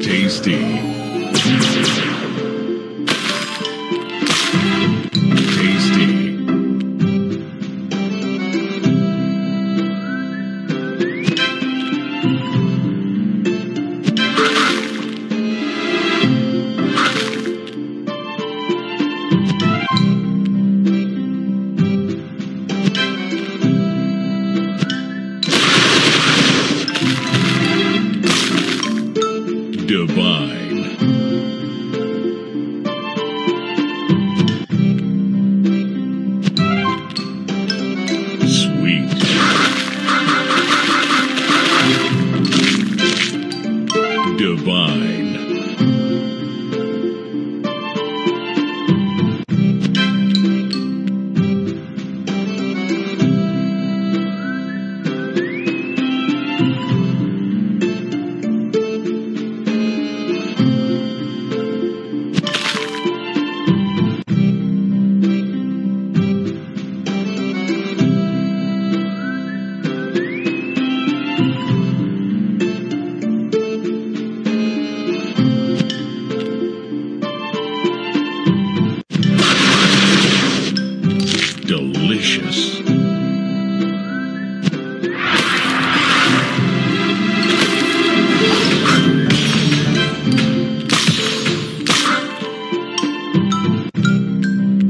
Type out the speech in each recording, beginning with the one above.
Tasty. divine. delicious.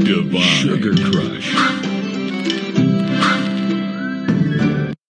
Divine. Sugar crush.